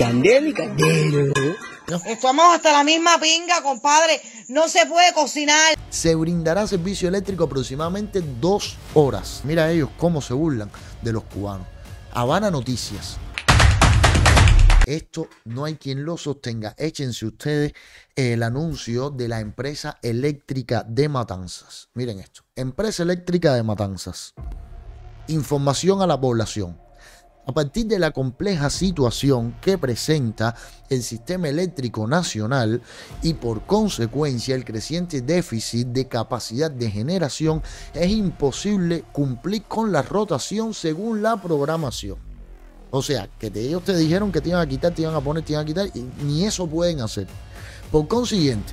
Candela y candela. Estamos hasta la misma pinga, compadre. No se puede cocinar. Se brindará servicio eléctrico aproximadamente dos horas. Mira ellos cómo se burlan de los cubanos. Habana Noticias. Esto no hay quien lo sostenga. Échense ustedes el anuncio de la empresa eléctrica de Matanzas. Miren esto. Empresa eléctrica de Matanzas. Información a la población. A partir de la compleja situación que presenta el sistema eléctrico nacional y por consecuencia el creciente déficit de capacidad de generación, es imposible cumplir con la rotación según la programación. O sea, que ellos te dijeron que te iban a quitar, te iban a poner, te iban a quitar, ni eso pueden hacer. Por consiguiente,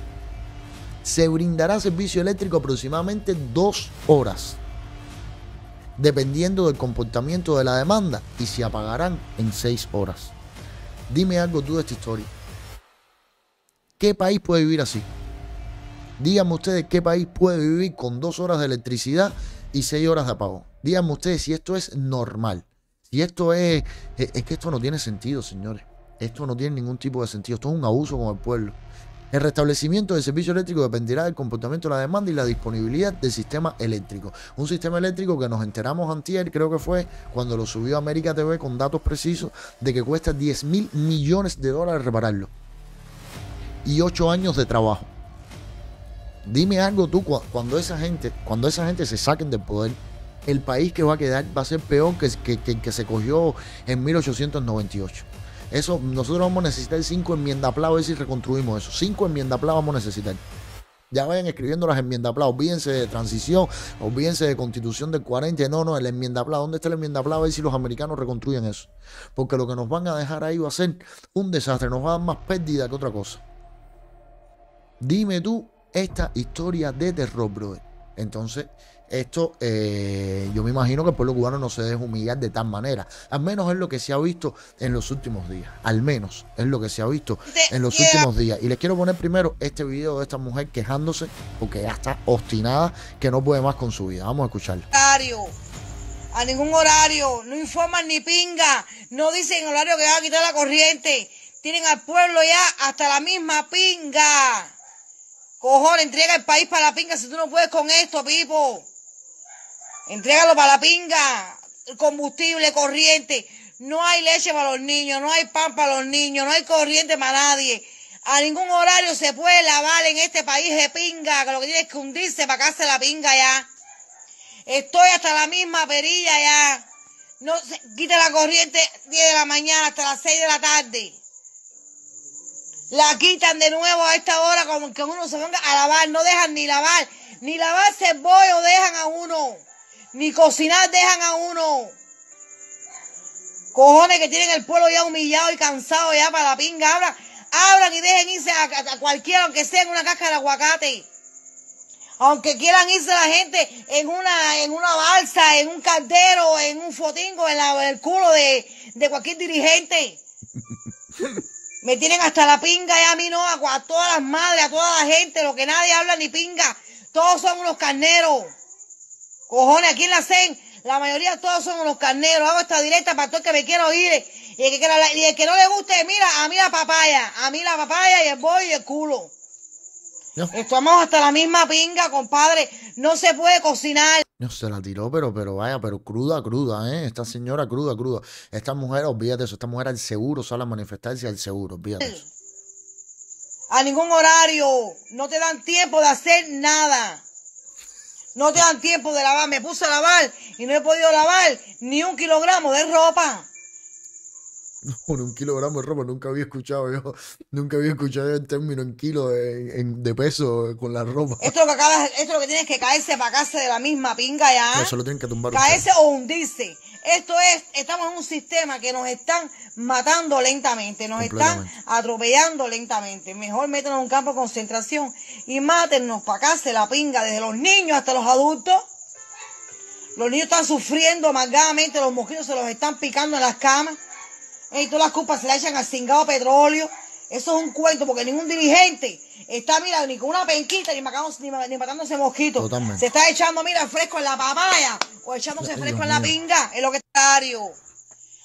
se brindará servicio eléctrico aproximadamente dos horas, dependiendo del comportamiento de la demanda, y se apagarán en seis horas. Dime algo tú de esta historia. ¿Qué país puede vivir así? Díganme ustedes qué país puede vivir con dos horas de electricidad y seis horas de apagón. Díganme ustedes si esto es normal. Si esto es. Es que esto no tiene sentido, señores. Esto no tiene ningún tipo de sentido. Esto es un abuso con el pueblo. El restablecimiento del servicio eléctrico dependerá del comportamiento de la demanda y la disponibilidad del sistema eléctrico. Un sistema eléctrico que nos enteramos antier, creo que fue cuando lo subió América TV con datos precisos de que cuesta 10 mil millones de dólares repararlo. Y 8 años de trabajo. Dime algo tú, cu- cuando esa gente, cuando esa gente se saquen del poder, el país que va a quedar va a ser peor que, que, que- que se cogió en 1898. Eso, nosotros vamos a necesitar cinco enmiendas a ver si reconstruimos eso. Cinco enmiendas vamos a necesitar. Ya vayan escribiendo las enmiendas a Olvídense de transición, olvídense de constitución del 40. No, no, el enmienda a ¿Dónde está el enmienda a A ver si los americanos reconstruyen eso. Porque lo que nos van a dejar ahí va a ser un desastre. Nos va a dar más pérdida que otra cosa. Dime tú esta historia de terror, brother. Entonces, esto eh, yo me imagino que el pueblo cubano no se deja humillar de tal manera. Al menos es lo que se ha visto en los últimos días. Al menos es lo que se ha visto en los últimos días. Y les quiero poner primero este video de esta mujer quejándose porque ya está obstinada que no puede más con su vida. Vamos a escucharla. horario. A ningún horario. No informan ni pinga. No dicen horario que van a quitar la corriente. Tienen al pueblo ya hasta la misma pinga. Cojones, entrega el país para la pinga si tú no puedes con esto, Pipo. Entrégalo para la pinga. Combustible, corriente. No hay leche para los niños, no hay pan para los niños, no hay corriente para nadie. A ningún horario se puede lavar en este país de pinga, que lo que tiene es que hundirse para acá la pinga ya. Estoy hasta la misma perilla ya. No quita la corriente 10 de la mañana hasta las 6 de la tarde. La quitan de nuevo a esta hora como que uno se venga a lavar. No dejan ni lavar, ni lavarse el bollo dejan a uno. Ni cocinar dejan a uno. Cojones que tienen el pueblo ya humillado y cansado ya para la pinga. Abran, abran y dejen irse a, cualquiera, aunque sea en una caja de aguacate. Aunque quieran irse la gente en una, en una balsa, en un caldero, en un fotingo, en, la- en el culo de, de cualquier dirigente. Me tienen hasta la pinga ya a mí no, a, todas las madres, a toda la gente, lo que nadie habla ni pinga. Todos son unos carneros. Cojones, aquí en la CEN, la mayoría todos son unos carneros. Hago esta directa para todo el que me quiera oír. Y el que, quiera la- y el que no le guste, mira, a mí la papaya. A mí la papaya y el bollo y el culo. No. Estamos hasta la misma pinga, compadre. No se puede cocinar. No se la tiró, pero, pero vaya, pero cruda, cruda, ¿eh? Esta señora cruda, cruda. Esta mujer, olvídate eso, esta mujer al seguro sale a manifestarse al seguro, olvídate eso. A ningún horario. No te dan tiempo de hacer nada. No te dan tiempo de lavar. Me puse a lavar y no he podido lavar ni un kilogramo de ropa. Por un kilogramo de ropa, nunca había escuchado yo, nunca había escuchado el término en kilo de, en- de peso con la ropa. Esto es lo que acabas, esto es lo que tienes que caerse para casa de la misma pinga ya. No, se lo tienen que tumbar. Caerse o hundirse. Esto es, estamos en un sistema que nos están matando lentamente, nos están atropellando lentamente. Mejor métenos en un campo de concentración y mátennos para de la pinga, desde los niños hasta los adultos. Los niños están sufriendo amargadamente, los mosquitos se los están picando en las camas. Y todas las culpas se le echan al cingado petróleo. Eso es un cuento, porque ningún dirigente está, mira, ni con una penquita, ni, macando- ni, ni matándose mosquitos. Totalmente. Se está echando, mira, fresco en la papaya, o echándose fresco Dios en la mío. pinga, es lo que está horario.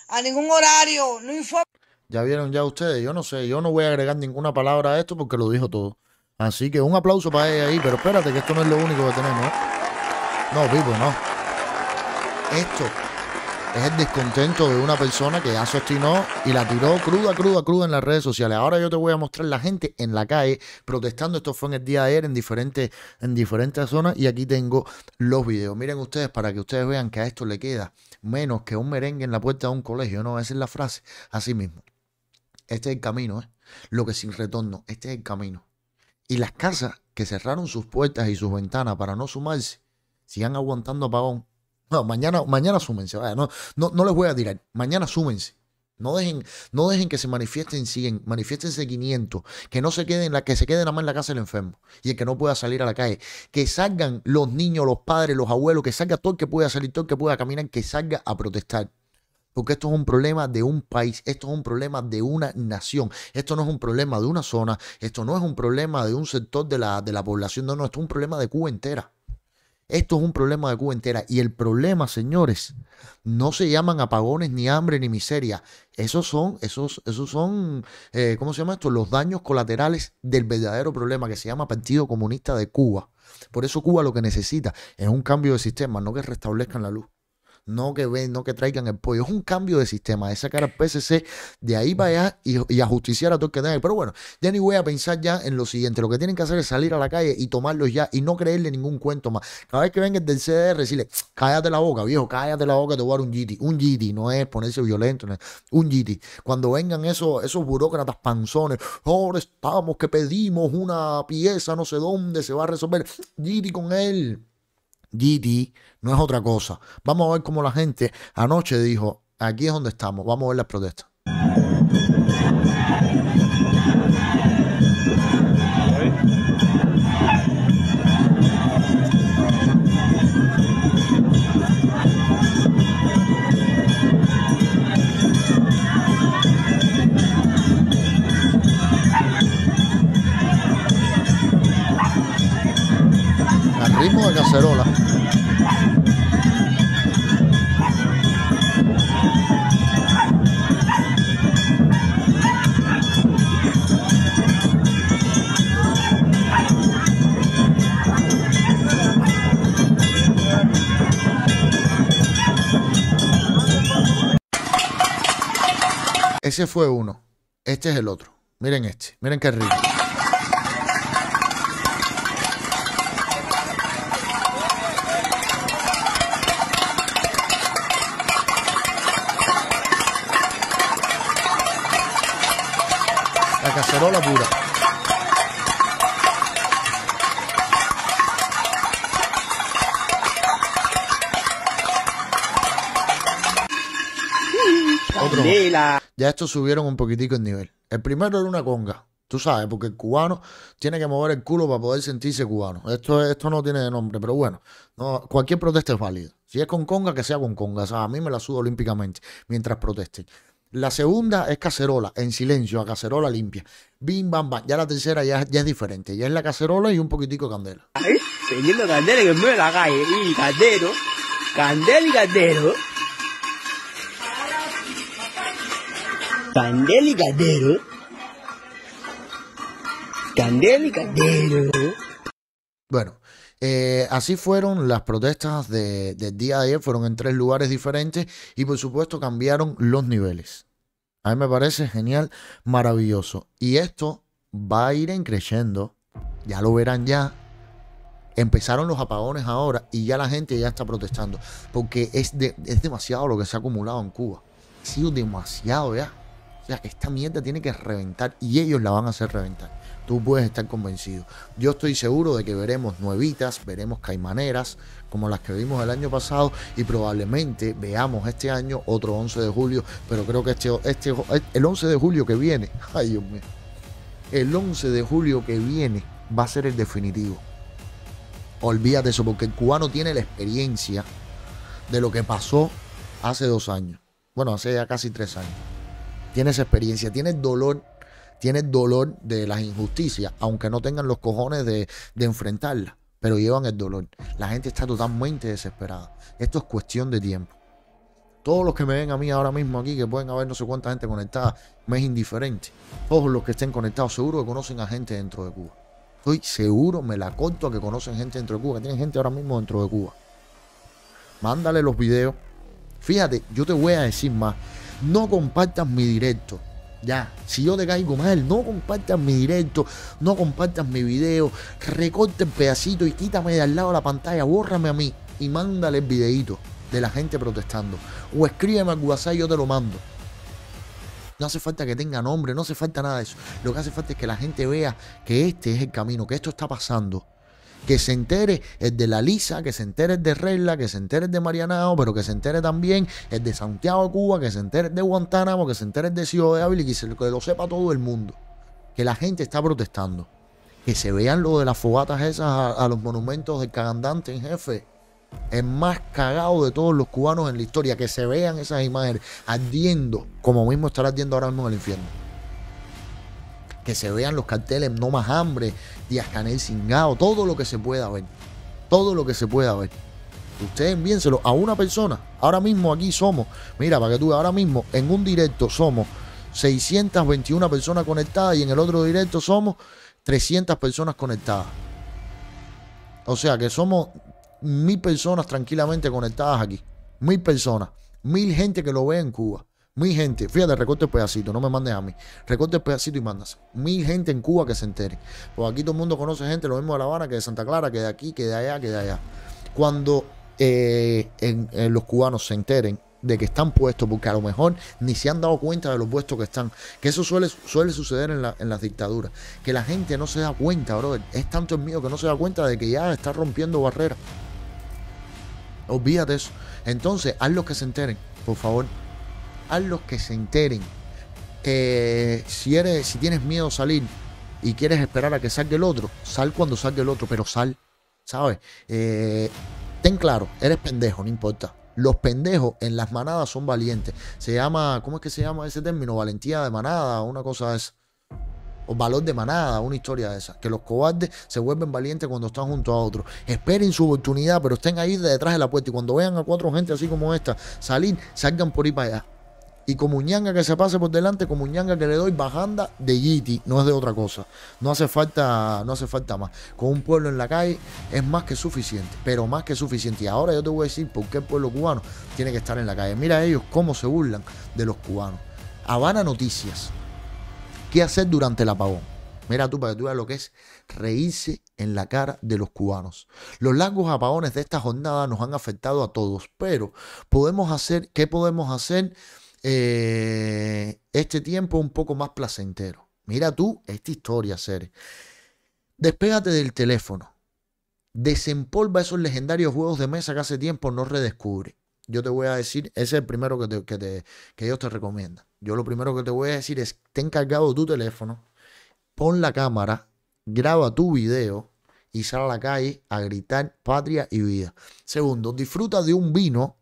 A ningún horario, no informa. Ya vieron ya ustedes, yo no sé, yo no voy a agregar ninguna palabra a esto porque lo dijo todo. Así que un aplauso para ella ahí, pero espérate que esto no es lo único que tenemos. ¿eh? No, Pipo, no. Esto es el descontento de una persona que ya sostinó y la tiró cruda, cruda, cruda en las redes sociales. Ahora yo te voy a mostrar la gente en la calle protestando. Esto fue en el día de ayer en diferentes, en diferentes zonas y aquí tengo los videos. Miren ustedes para que ustedes vean que a esto le queda menos que un merengue en la puerta de un colegio. No, esa es la frase. Así mismo. Este es el camino, ¿eh? Lo que sin retorno. Este es el camino. Y las casas que cerraron sus puertas y sus ventanas para no sumarse, sigan aguantando apagón. No, mañana, mañana súmense. no, no, no les voy a tirar. Mañana súmense. No dejen, no dejen que se manifiesten 100, manifiéstense 500, que no se queden, la, que se nada más en la casa del enfermo y el que no pueda salir a la calle. Que salgan los niños, los padres, los abuelos, que salga todo el que pueda salir, todo el que pueda caminar, que salga a protestar. Porque esto es un problema de un país, esto es un problema de una nación, esto no es un problema de una zona, esto no es un problema de un sector de la, de la población, no, no, esto es un problema de Cuba entera. Esto es un problema de Cuba entera. Y el problema, señores, no se llaman apagones, ni hambre, ni miseria. Esos son, esos, esos son, eh, ¿cómo se llama esto? Los daños colaterales del verdadero problema que se llama Partido Comunista de Cuba. Por eso Cuba lo que necesita es un cambio de sistema, no que restablezcan la luz no que ven, no que traigan el pollo. Es un cambio de sistema, de sacar al PSC de ahí para allá y, y ajusticiar a todo el que tenga. Pero bueno, ya ni voy a pensar ya en lo siguiente. Lo que tienen que hacer es salir a la calle y tomarlos ya y no creerle ningún cuento más. Cada vez que vengan del CDR, decirle, cállate la boca, viejo, cállate la boca, te voy a dar un GT. Un GT, no es ponerse violento, es, un GT. Cuando vengan esos, esos burócratas panzones, ahora estamos que pedimos una pieza, no sé dónde, se va a resolver. GT con él. GT no es otra cosa. Vamos a ver cómo la gente anoche dijo, aquí es donde estamos, vamos a ver las protestas. Ese fue uno. Este es el otro. Miren este. Miren qué rico. La cacerola pura. Ya estos subieron un poquitico el nivel. El primero era una conga. Tú sabes, porque el cubano tiene que mover el culo para poder sentirse cubano. Esto, esto no tiene nombre, pero bueno, no, cualquier protesta es válida. Si es con conga, que sea con conga. O sea, a mí me la sudo olímpicamente mientras protesten. La segunda es cacerola, en silencio, a cacerola limpia. Bim, bam, bam. Ya la tercera ya, ya es diferente. Ya es la cacerola y un poquitico de candela. Ay, candela en medio de la calle y candero, candela y candero. Candela y candero. Candela y. Bueno, eh, así fueron las protestas de- del día de ayer, fueron en tres lugares diferentes y por supuesto cambiaron los niveles. A mí me parece genial, maravilloso. Y esto va a ir en creciendo, ya lo verán ya. Empezaron los apagones ahora y ya la gente ya está protestando porque es, de- es demasiado lo que se ha acumulado en Cuba. Ha sido demasiado ya. O sea, esta mierda tiene que reventar y ellos la van a hacer reventar. Tú puedes estar convencido. Yo estoy seguro de que veremos nuevitas, veremos caimaneras como las que vimos el año pasado y probablemente veamos este año otro 11 de julio, pero creo que este, este el 11 de julio que viene, ay Dios mío, el 11 de julio que viene va a ser el definitivo. Olvídate eso, porque el cubano tiene la experiencia de lo que pasó hace dos años. Bueno, hace ya casi tres años. Tiene esa experiencia, tiene el dolor, tiene el dolor de las injusticias, aunque no tengan los cojones de, de enfrentarla, pero llevan el dolor. La gente está totalmente desesperada. Esto es cuestión de tiempo. Todos los que me ven a mí ahora mismo aquí, que pueden haber no sé cuánta gente conectada, me es indiferente. Todos los que estén conectados, seguro que conocen a gente dentro de Cuba. Estoy seguro, me la corto a que conocen gente dentro de Cuba, que tienen gente ahora mismo dentro de Cuba. Mándale los videos. Fíjate, yo te voy a decir más. No compartas mi directo. Ya, si yo te caigo mal, no compartas mi directo, no compartas mi video, recorte el pedacito y quítame de al lado la pantalla, bórrame a mí y mándale el videito de la gente protestando. O escríbeme al WhatsApp y yo te lo mando. No hace falta que tenga nombre, no hace falta nada de eso. Lo que hace falta es que la gente vea que este es el camino, que esto está pasando. Que se entere el de la Lisa, que se entere el de Regla, que se entere el de Marianao, pero que se entere también el de Santiago Cuba, que se entere de Guantánamo, que se entere el de Ciudad de Ávila y que, que lo sepa todo el mundo. Que la gente está protestando. Que se vean lo de las fogatas esas a, a los monumentos del cagandante en jefe el más cagado de todos los cubanos en la historia. Que se vean esas imágenes ardiendo, como mismo estará ardiendo ahora mismo en el infierno. Que se vean los carteles No Más Hambre, Díaz Canel Cingado, todo lo que se pueda ver. Todo lo que se pueda ver. Ustedes envíenselo a una persona. Ahora mismo aquí somos, mira, para que tú ahora mismo en un directo somos 621 personas conectadas y en el otro directo somos 300 personas conectadas. O sea que somos mil personas tranquilamente conectadas aquí. Mil personas. Mil gente que lo ve en Cuba. Mil gente. Fíjate, recorte el pedacito, no me mandes a mí. Recorte el pedacito y mandas. Mil gente en Cuba que se entere. Pues aquí todo el mundo conoce gente, lo mismo de La Habana, que de Santa Clara, que de aquí, que de allá, que de allá. Cuando eh, en los cubanos se enteren de que están puestos, porque a lo mejor ni se han dado cuenta de los puestos que están. Que eso suele, suceder en las dictaduras. Que la gente no se da cuenta, brother. Es tanto el miedo que no se da cuenta de que ya está rompiendo barreras. Olvídate eso. Entonces, haz los que se enteren, por favor. Los que se enteren. Eh, si, eres, si tienes miedo a salir y quieres esperar a que salga el otro, sal cuando salga el otro, pero sal. ¿Sabes? Eh, ten claro, eres pendejo, no importa. Los pendejos en las manadas son valientes. Se llama, ¿cómo es que se llama ese término? Valentía de manada, una cosa de esa. O valor de manada, una historia de esa. Que los cobardes se vuelven valientes cuando están junto a otros. Esperen su oportunidad, pero estén ahí detrás de la puerta. Y cuando vean a cuatro gente así como esta salir, salgan por ahí para allá. Y como ñanga que se pase por delante, como ñanga que le doy bajanda de Yiti, no es de otra cosa. No hace falta, no hace falta más. Con un pueblo en la calle es más que suficiente, pero más que suficiente. Y ahora yo te voy a decir por qué el pueblo cubano tiene que estar en la calle. Mira ellos cómo se burlan de los cubanos. Habana Noticias. ¿Qué hacer durante el apagón? Mira tú para que tú veas lo que es reírse en la cara de los cubanos. Los largos apagones de esta jornada nos han afectado a todos, pero podemos hacer, ¿qué podemos hacer? Eh, este tiempo un poco más placentero. Mira tú esta historia, Cere. Despégate del teléfono. Desempolva esos legendarios juegos de mesa que hace tiempo no redescubre. Yo te voy a decir, ese es el primero que, te, que, te, que ellos te recomiendan. Yo lo primero que te voy a decir es, ten cargado tu teléfono, pon la cámara, graba tu video y sal a la calle a gritar patria y vida. Segundo, disfruta de un vino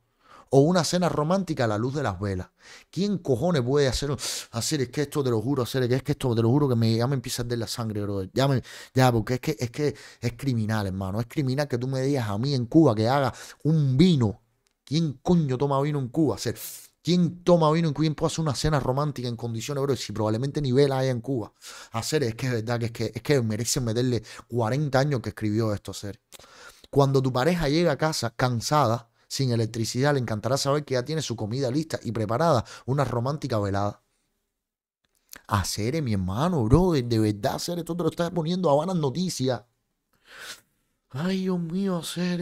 o una cena romántica a la luz de las velas. ¿Quién cojones puede hacer, hacer es que esto te lo juro, hacer es que esto te lo juro que me, ya me empieza a arder la sangre, brother. Ya, me, ya, porque es que, es que es criminal, hermano. Es criminal que tú me digas a mí en Cuba que haga un vino. ¿Quién coño toma vino en Cuba? Hacer, ¿Quién toma vino en Cuba? ¿Quién puede hacer una cena romántica en condiciones, bro? Si probablemente ni vela hay en Cuba. Hacer es que es verdad que es que, es que merece meterle 40 años que escribió esto, hacer. Cuando tu pareja llega a casa cansada, sin electricidad, le encantará saber que ya tiene su comida lista y preparada, una romántica velada. Hacer, mi hermano, bro, de, de verdad, hacer esto te lo estás poniendo a vanas noticias. Ay, Dios mío, hacer.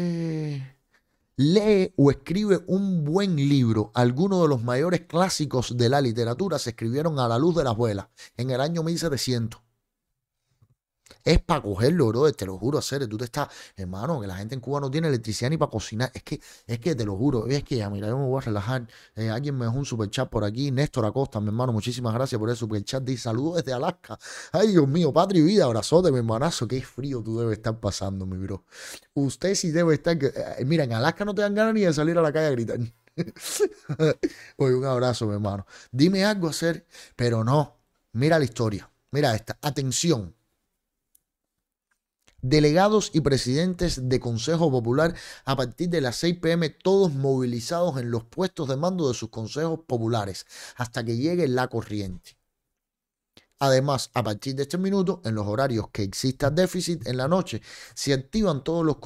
Lee o escribe un buen libro. Algunos de los mayores clásicos de la literatura se escribieron a la luz de las velas en el año 1700. Es para cogerlo, bro, te lo juro, hacer. Tú te estás, hermano, que la gente en Cuba no tiene electricidad ni para cocinar. Es que, es que te lo juro, es que mira, yo me voy a relajar. Eh, alguien me dejó un superchat por aquí. Néstor Acosta, mi hermano, muchísimas gracias por el superchat. Dice saludos desde Alaska. Ay, Dios mío, patria y vida, abrazote, mi hermanazo. Qué frío tú debes estar pasando, mi bro. Usted sí debe estar. eh, mira, en Alaska no te dan ganas ni de salir a la calle a gritar. Oye, un abrazo, mi hermano. Dime algo hacer, pero no. Mira la historia. Mira esta. Atención. Delegados y presidentes de Consejo Popular a partir de las 6 pm, todos movilizados en los puestos de mando de sus consejos populares hasta que llegue la corriente. Además, a partir de este minuto, en los horarios que exista déficit en la noche, se activan todos los,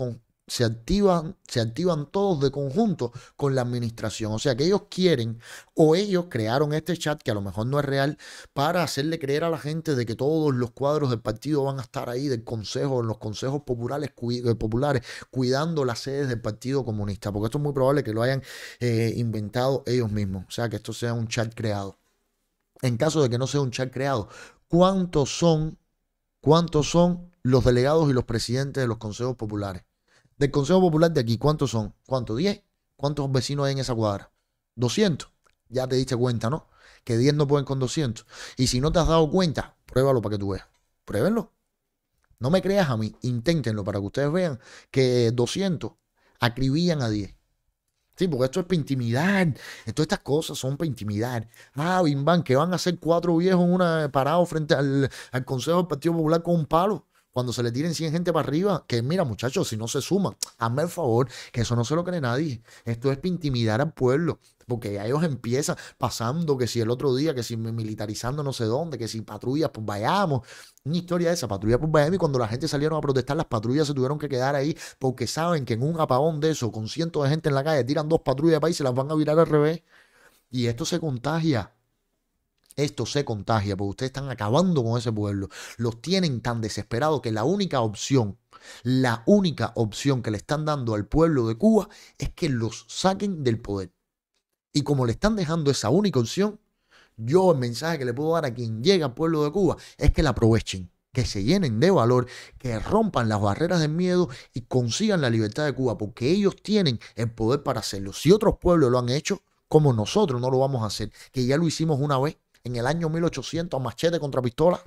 se activan, se activan todos de conjunto con la administración. O sea que ellos quieren o ellos crearon este chat que a lo mejor no es real para hacerle creer a la gente de que todos los cuadros del partido van a estar ahí del consejo, en los consejos populares, eh, populares cuidando las sedes del Partido Comunista. Porque esto es muy probable que lo hayan eh, inventado ellos mismos. O sea que esto sea un chat creado. En caso de que no sea un chat creado, ¿cuántos son, cuántos son los delegados y los presidentes de los consejos populares? Del Consejo Popular de aquí, ¿cuántos son? ¿Cuántos? ¿10? ¿Cuántos vecinos hay en esa cuadra? 200. Ya te diste cuenta, ¿no? Que 10 no pueden con 200. Y si no te has dado cuenta, pruébalo para que tú veas. Pruébenlo. No me creas a mí, inténtenlo para que ustedes vean que 200 acribillan a 10. Sí, porque esto es para intimidar. Todas estas cosas son para intimidar. Ah, Bim que van a ser cuatro viejos una, parados frente al, al Consejo del Partido Popular con un palo cuando se le tiren 100 gente para arriba, que mira muchachos, si no se suman, hazme el favor, que eso no se lo cree nadie. Esto es para intimidar al pueblo, porque ya ellos empiezan pasando que si el otro día, que si militarizando no sé dónde, que si patrullas, pues vayamos. Una historia de esa, patrulla pues vayamos y cuando la gente salieron a protestar, las patrullas se tuvieron que quedar ahí porque saben que en un apagón de eso, con cientos de gente en la calle, tiran dos patrullas para ahí y se las van a virar al revés. Y esto se contagia esto se contagia porque ustedes están acabando con ese pueblo. Los tienen tan desesperados que la única opción, la única opción que le están dando al pueblo de Cuba es que los saquen del poder. Y como le están dejando esa única opción, yo el mensaje que le puedo dar a quien llega al pueblo de Cuba es que la aprovechen, que se llenen de valor, que rompan las barreras del miedo y consigan la libertad de Cuba, porque ellos tienen el poder para hacerlo. Si otros pueblos lo han hecho, como nosotros no lo vamos a hacer, que ya lo hicimos una vez en el año 1800 machete contra pistola.